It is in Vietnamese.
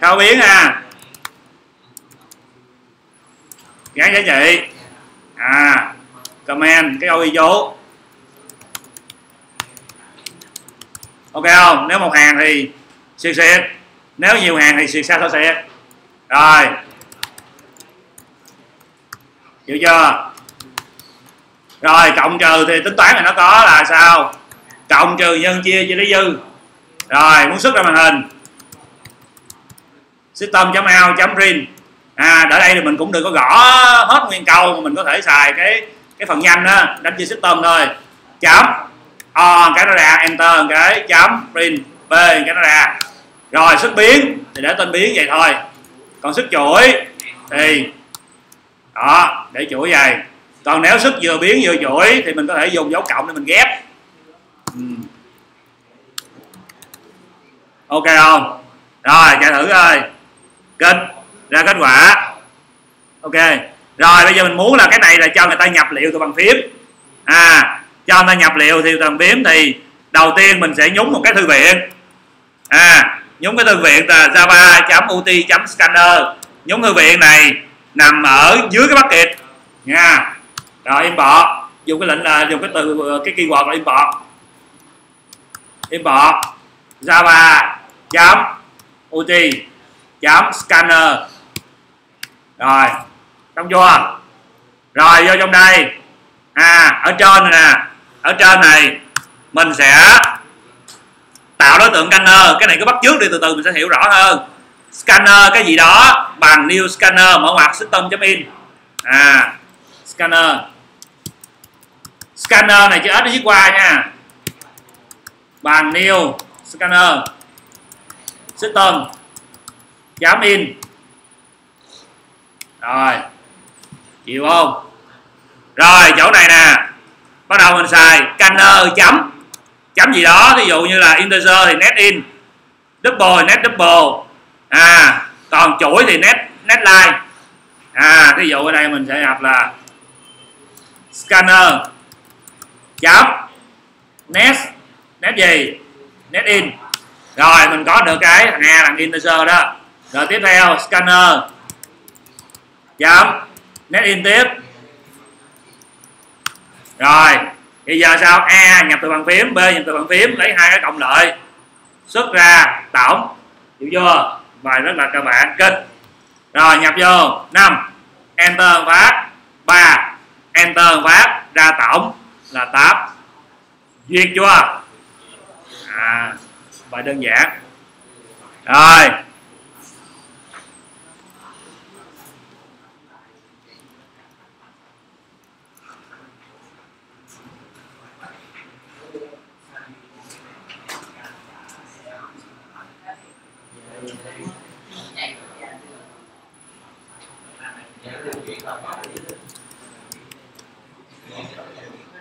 thao biến à. Gắn giá trị. À comment, cái câu ghi chú. Ok không? Nếu một hàng thì xịt xịt nếu nhiều hàng thì xịt sao sao xịt rồi. Hiểu chưa? Rồi, cộng trừ thì tính toán này nó có là sao? Cộng trừ nhân chia chia lấy dư. Rồi, muốn xuất ra màn hình system.out.print à ở đây thì mình cũng đừng có gõ hết nguyên câu mà mình có thể xài cái cái phần nhanh đó, đánh chữ system thôi. Chấm o cái nó ra, enter cái chấm print b, cái nó ra. Rồi xuất biến, thì để tên biến vậy thôi. Còn xuất chuỗi thì, đó, để chuỗi vậy. Còn nếu xuất vừa biến vừa chuỗi thì mình có thể dùng dấu cộng để mình ghép. Ừ. ok không? Rồi, chạy thử coi kết ra kết quả. Ok. Rồi, bây giờ mình muốn là cái này là cho người ta nhập liệu từ bằng phím. À cho người ta nhập liệu thì từ bằng phím thì đầu tiên mình sẽ nhúng một cái thư viện. À nhúng cái thư viện là java ut scanner nhúng thư viện này nằm ở dưới cái bucket nha. Rồi import dùng cái lệnh là dùng cái từ, cái keyword là import import java chấm ut chấm scanner. Rồi, xong chưa? Rồi, vô trong đây. À ở trên này nè. Ở trên này, mình sẽ tạo đối tượng scanner. Cái này cứ bắt trước đi, từ từ mình sẽ hiểu rõ hơn. Scanner cái gì đó, bằng new scanner mở ngoặc system.in à scanner. Scanner này chữ S nó viết qua nha. Bằng new scanner. System chấm in. Rồi. Chịu không? Rồi, chỗ này nè. Bắt đầu mình xài canner chấm. Chấm gì đó, ví dụ như là integer thì net in. Double net double. À còn chuỗi thì net net line. À ví dụ ở đây mình sẽ học là scanner chấm. Net net gì? Net in. Rồi, mình có được cái thằng a thằng integer đó rồi tiếp theo, scanner. Chấm net in tiếp. Rồi, bây giờ sao? A nhập từ bàn phím, b nhập từ bàn phím, lấy hai cái cộng lợi xuất ra tổng. Hiểu chưa? Bài rất là cơ bản kinh rồi, nhập vô. 5 enter phát. 3 enter phát, ra tổng là 8 duyệt chưa? À bài đơn giản. Rồi. Thank you.